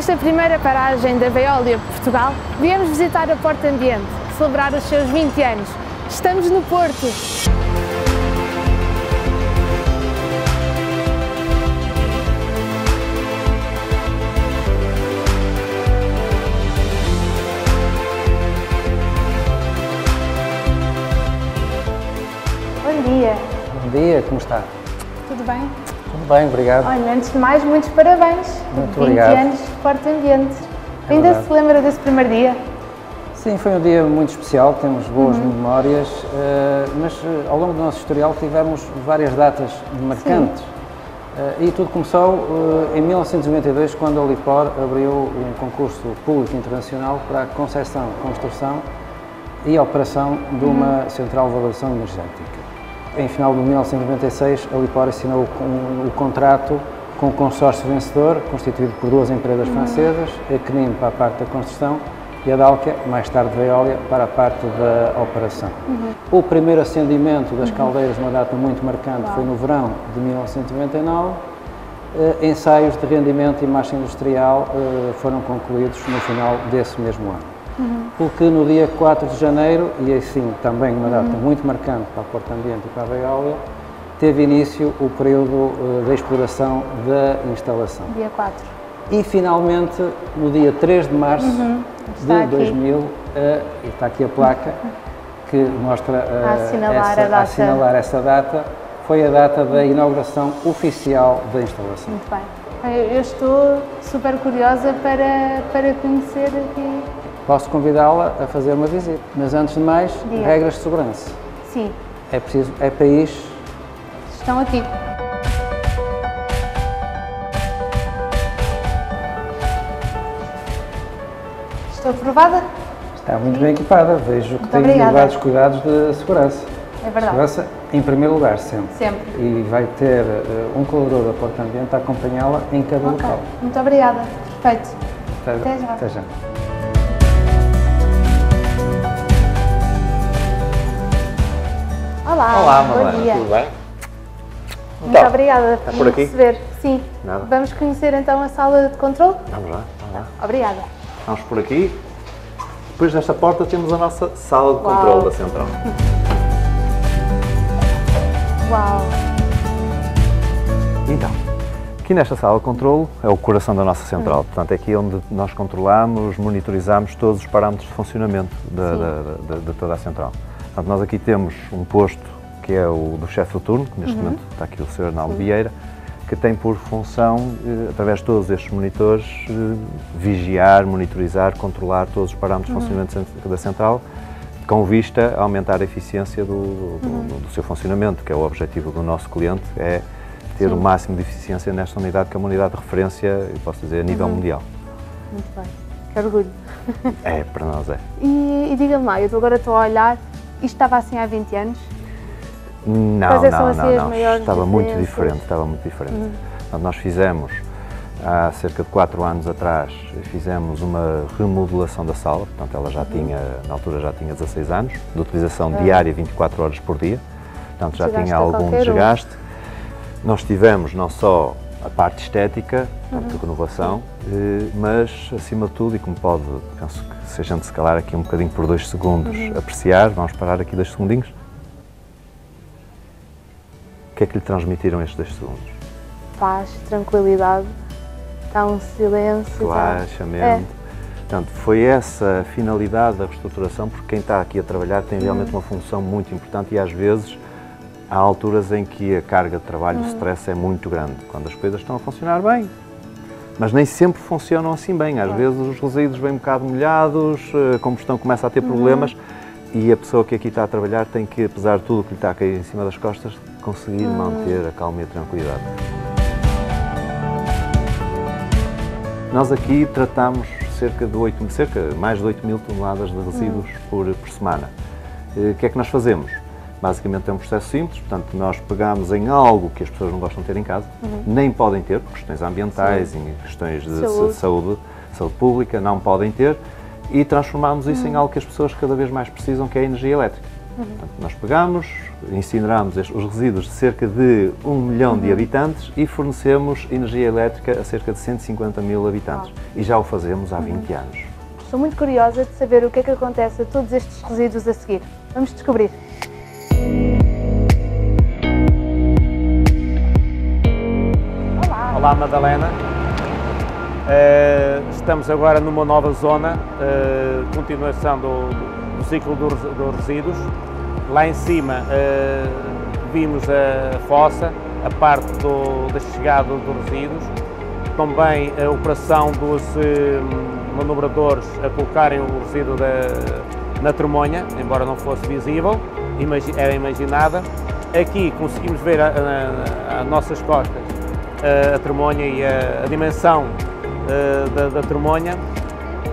Nesta primeira paragem da Veolia Portugal, viemos visitar a Porta Ambiente, celebrar os seus 20 anos. Estamos no Porto. Bom dia, Bom dia, como está? tudo bem? Bem, obrigado. Olha, antes de mais, muitos parabéns. Muito 20 obrigado. anos de Porta Ambiente. É Ainda verdade. se lembra desse primeiro dia? Sim, foi um dia muito especial, temos boas memórias, eh, mas eh, ao longo do nosso historial tivemos várias datas marcantes. Eh, e tudo começou em 1992, quando a Lipor abriu um concurso público internacional para a concessão, construção e operação de uma central de valoração energética. Em final de 1996, a Lipor assinou o contrato com o consórcio vencedor, constituído por duas empresas francesas, a CNIM para a parte da construção e a Dalkia, mais tarde Veolia, para a parte da operação. O primeiro acendimento das caldeiras, uma data muito marcante, foi no verão de 1999. Eh, ensaios de rendimento e marcha industrial eh, foram concluídos no final desse mesmo ano. Porque no dia 4 de janeiro, e assim também uma data muito marcante para a Porta Ambiente e para a Veolia, teve início o período eh, da exploração da instalação. Dia 4. E finalmente, no dia 3 de março Está de aqui. 2000, eh, e está aqui a placa que mostra eh, A assinalar essa, a data. assinalar essa data, foi a data da inauguração oficial da instalação. Muito bem. Eu eu estou super curiosa para, para conhecer aqui. Posso convidá-la a fazer uma visita, mas antes de mais, Diga. regras de segurança. Sim, É preciso, é país, estão aqui. Estou aprovada? está muito bem equipada, vejo que tem obrigada. elevados cuidados de segurança. É verdade. Segurança em primeiro lugar, sempre. Sempre. E vai ter eh, um colaborador da Porta Ambiente a acompanhá-la em cada Ok. local. Muito obrigada. Perfeito. Até, Até já. Até já. Olá, Olá, bom dia. tudo bem? Muito Então, obrigada por por me aqui? receber. Sim. Nada. Vamos conhecer então a sala de controle? Vamos lá, vamos lá. Obrigada. Vamos por aqui. Depois desta porta temos a nossa sala de Uau. controle da central. Uau. Então, aqui nesta sala de controle é o coração da nossa central. Portanto, é aqui onde nós controlamos, monitorizamos todos os parâmetros de funcionamento da- Sim. da- da- de toda a central. Portanto, nós aqui temos um posto que é o do chefe do turno, que neste momento está aqui o Sr. Arnaldo Vieira, que tem por função, eh, através de todos estes monitores, eh, vigiar, monitorizar, controlar todos os parâmetros de funcionamento da central, com vista a aumentar a eficiência do, do- do- do seu funcionamento, que é o objetivo do nosso cliente, é ter o máximo de eficiência nesta unidade, que é uma unidade de referência, eu posso dizer, a nível mundial. Muito bem. Que orgulho. É, para nós é. E, e diga-me lá, eu agora estou a olhar, isto estava assim há 20 anos? Não, Quais é não, assim, não, não. Estava muito diferente, estava muito diferente. Portanto, nós fizemos, há cerca de 4 anos atrás, fizemos uma remodelação da sala, portanto ela já tinha, na altura já tinha 16 anos, de utilização diária 24 horas por dia, portanto já Desgaste tinha algum qualquer um. desgaste. Nós tivemos não só a parte estética, portanto, de renovação, eh, mas acima de tudo, e como pode, penso que se a gente se calar aqui um bocadinho por dois segundos, apreciar, vamos parar aqui dois segundinhos. O que é que lhe transmitiram estes dois segundos? Paz, tranquilidade, está um silêncio. está- Relaxamento. Portanto, foi essa a finalidade da reestruturação, porque quem está aqui a trabalhar tem realmente uma função muito importante e às vezes há alturas em que a carga de trabalho, o stress é muito grande, quando as coisas estão a funcionar bem. Mas nem sempre funcionam assim bem. Às vezes os resíduos vêm um bocado molhados, a combustão começa a ter problemas e a pessoa que aqui está a trabalhar tem que, apesar de tudo o que lhe está a cair em cima das costas, conseguir manter a calma e a tranquilidade. Nós aqui tratamos cerca de 8, cerca mais de 8 mil toneladas de resíduos por, por semana. Eh, O que é que nós fazemos? Basicamente é um processo simples, portanto nós pegamos em algo que as pessoas não gostam de ter em casa, nem podem ter, por questões ambientais e questões de Saúde. saúde. saúde, pública, não podem ter, e transformamos isso em algo que as pessoas cada vez mais precisam, que é a energia elétrica. Portanto, nós pegamos, incineramos os resíduos de cerca de 1 milhão de habitantes e fornecemos energia elétrica a cerca de 150 mil habitantes. E já o fazemos há 20 anos. Estou muito curiosa de saber o que é que acontece a todos estes resíduos a seguir. Vamos descobrir. Olá, Madalena. Uh, estamos agora numa nova zona, uh, continuação do, do ciclo dos, dos, resíduos. Lá em cima uh, vimos a fossa, a parte do, da chegada dos resíduos, também a operação dos manobradores a colocarem o resíduo da, na tremonha, embora não fosse visível, era imaginada. Aqui conseguimos ver a, nossas costas a, a tremonha e a, a dimensão da, da tremonha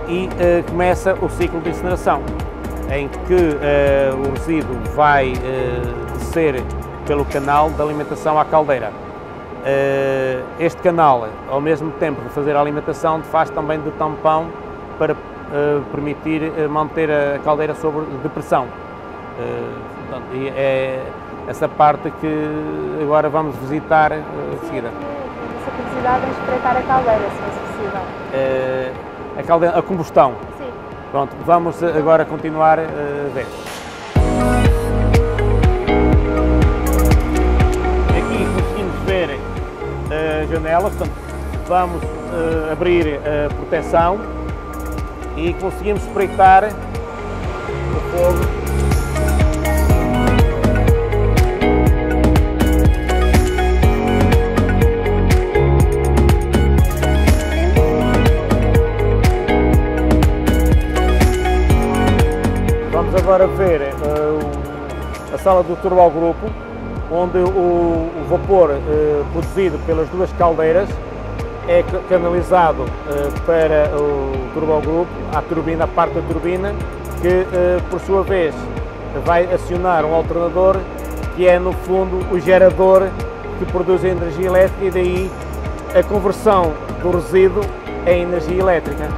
e começa o ciclo de incineração, em que o resíduo vai descer pelo canal de alimentação à caldeira. Este canal, ao mesmo tempo de fazer a alimentação, faz também de tampão para permitir manter a caldeira sobre depressão. E é essa parte que agora vamos visitar uh, seguida. Essa curiosidade em espreitar a caldeira, se fosse possível. Uh, a, caldeira, a combustão. Sim. Pronto, vamos agora continuar a ver. Aqui conseguimos ver a janela, portanto, vamos uh, abrir a proteção e conseguimos espreitar o fogo agora ver uh, a sala do Turbogrupo, onde o, o vapor uh, produzido pelas duas caldeiras é canalizado uh, para o Turbogrupo, a turbina, a parte da turbina, que por sua vez vai acionar um alternador que é no fundo o gerador que produz a energia elétrica e daí a conversão do resíduo em energia elétrica.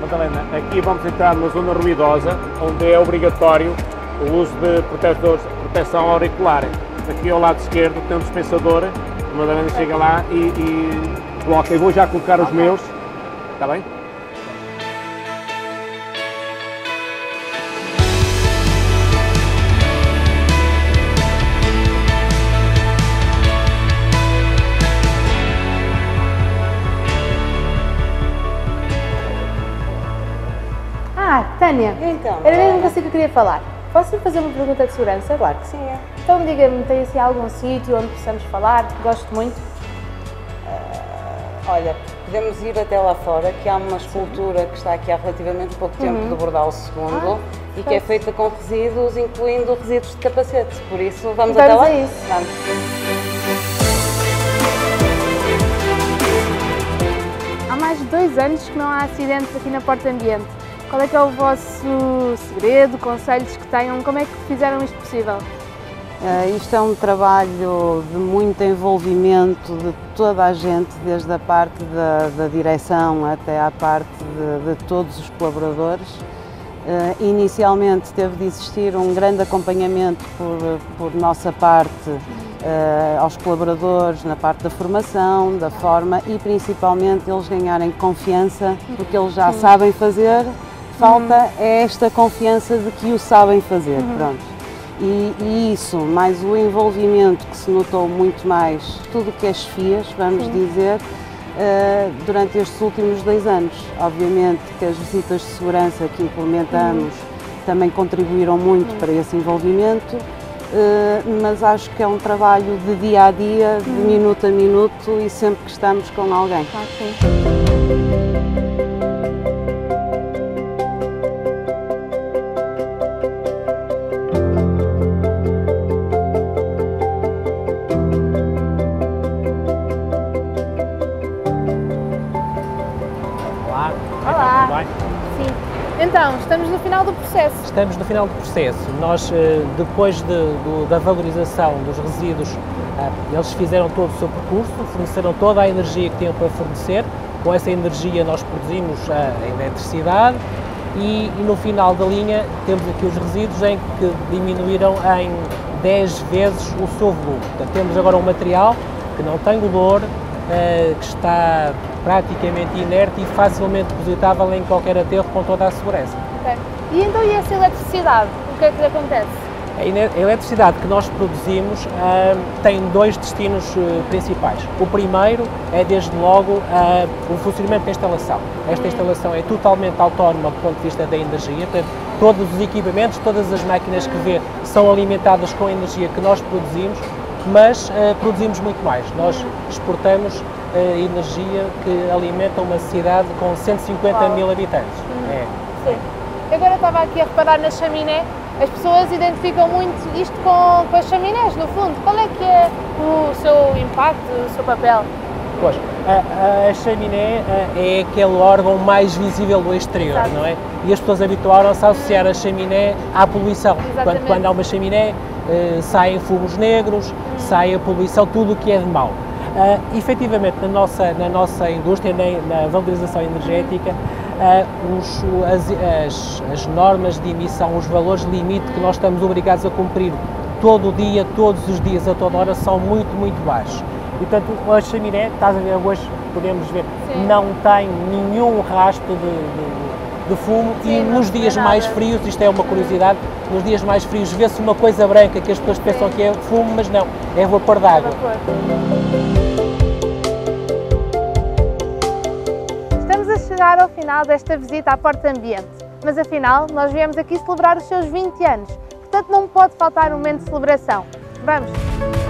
Madalena, aqui vamos entrar numa zona ruidosa, onde é obrigatório o uso de protetores, proteção auricular. Aqui ao lado esquerdo tem um dispensador, a Madalena chega lá e, e coloca. Eu vou já colocar os meus, está bem? Tânia, então, era mesmo você que eu queria falar. Posso fazer uma pergunta de segurança? Claro que sim. É. Então diga-me, tem assim algum sítio onde possamos falar? Gosto muito. Uh, olha, podemos ir até lá fora, que há uma escultura sim. que está aqui há relativamente pouco tempo uhum. do Bordal II ah, e que é feita com resíduos, incluindo resíduos de capacete. Por isso, vamos, vamos até lá? A isso. Vamos. Há mais de dois anos que não há acidentes aqui na Porta Ambiente. Qual é que é o vosso segredo, conselhos que tenham? Como é que fizeram isto possível? Uh, isto é um trabalho de muito envolvimento de toda a gente, desde a parte da, da direção até à parte de, de todos os colaboradores. Uh, inicialmente teve de existir um grande acompanhamento por, por nossa parte uh, aos colaboradores na parte da formação, da forma e principalmente eles ganharem confiança porque eles já sabem fazer falta uhum. é esta confiança de que o sabem fazer, uhum. pronto. E, e, isso, mais o envolvimento que se notou muito mais, tudo que é chefias, vamos Sim. dizer, uh, durante estes últimos dois anos. Obviamente que as visitas de segurança que implementamos uhum. também contribuíram muito uhum. para esse envolvimento, uh, mas acho que é um trabalho de dia a dia, de uhum. minuto a minuto e sempre que estamos com alguém. Então, estamos no final do processo. Estamos no final do processo. Nós, eh, depois de, do, da valorização dos resíduos, eh, eles fizeram todo o seu percurso, forneceram toda a energia que tinham para fornecer. Com essa energia nós produzimos a eletricidade e, e, no final da linha temos aqui os resíduos em que diminuíram em 10 vezes o seu volume. Portanto, temos agora um material que não tem odor, uh, que está praticamente inerte e facilmente depositável em qualquer aterro com toda a segurança. Okay. E então e essa eletricidade? O que é que lhe acontece? A eletricidade que nós produzimos uh, tem dois destinos uh, principais. O primeiro é, desde logo, uh, o funcionamento da instalação. Esta instalação é totalmente autónoma do ponto de vista da energia, portanto, todos os equipamentos, todas as máquinas que vê são alimentadas com a energia que nós produzimos, mas produzimos muito mais. Nós exportamos energia que alimenta uma cidade com 150 Uau. mil habitantes. Hum. É. Sim. Agora estava aqui a reparar na chaminé, as pessoas identificam muito isto com, com as chaminés, no fundo. Qual é que é o seu impacto, o seu papel? Pois, a, a chaminé é aquele órgão mais visível do exterior, Exato. não é? E as pessoas habituaram-se a associar a chaminé à poluição. Quando, quando há uma chaminé, eh, saem fumos negros, sai a poluição, tudo o que é de mau. Uh, efetivamente, na nossa, na nossa indústria, na, na valorização energética, uh, os, as, as, as, normas de emissão, os valores limite que nós estamos obrigados a cumprir todo o dia, todos os dias, a toda hora, são muito, muito baixos. E, portanto, a chaminé, estás a ver hoje, podemos ver, Sim. não tem nenhum rastro de, de, de fumo Sim, e nos dias mais frios, isto é uma curiosidade, nos dias mais frios vê-se uma coisa branca que as pessoas pensam Sim. que é fumo, mas não, é vapor d'água. Chegar ao final desta visita à Porta Ambiente, mas afinal nós viemos aqui celebrar os seus 20 anos, portanto não pode faltar um momento de celebração. Vamos!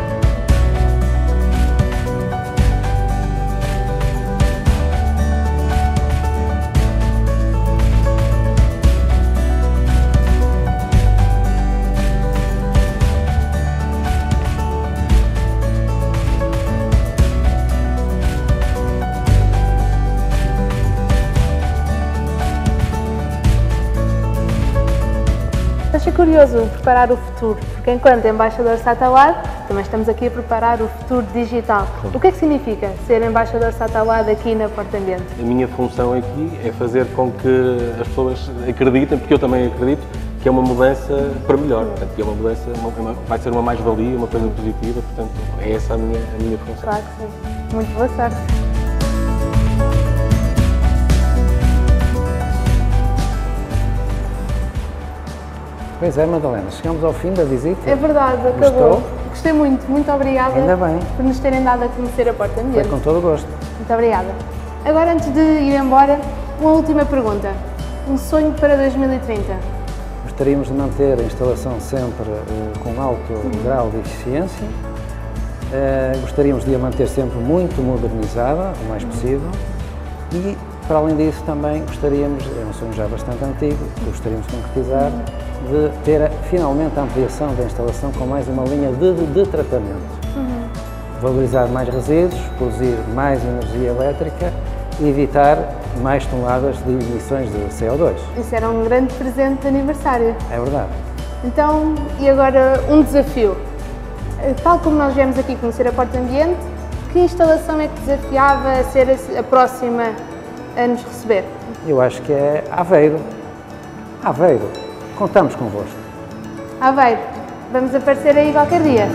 Curioso preparar o futuro, porque enquanto embaixador Satalad, também estamos aqui a preparar o futuro digital. O que é que significa ser embaixador Satalad aqui na Porta Ambiente? A minha função aqui é fazer com que as pessoas acreditem, porque eu também acredito, que é uma mudança para melhor, portanto, que é uma mudança, uma, vai ser uma mais-valia, uma coisa positiva, portanto, é essa a minha, a minha função. Claro que sim. Muito boa sorte. Pois é, Madalena, chegamos ao fim da visita. É verdade, acabou. Gostou? Gostei muito, muito obrigada Ainda bem. por nos terem dado a conhecer a Porta Ambiente. Foi com todo o gosto. Muito obrigada. Agora, antes de ir embora, uma última pergunta. Um sonho para 2030? Gostaríamos de manter a instalação sempre uh, com alto uhum. grau de eficiência. Uh, gostaríamos de a manter sempre muito modernizada, o mais uhum. possível. E, para além disso, também gostaríamos, é um sonho já bastante antigo, que gostaríamos de concretizar, uhum de ter finalmente a ampliação da instalação com mais uma linha de, de. Uhum. Valorizar mais resíduos, produzir mais energia elétrica e evitar mais toneladas de emissões de CO2. Isso era um grande presente de aniversário. É verdade. Então, e agora um desafio. Tal como nós viemos aqui conhecer a Porta Ambiente, que instalação é que desafiava a ser a próxima a nos receber? Eu acho que é Aveiro. Aveiro. Contamos convosco. Aveiro, vamos aparecer aí qualquer dia.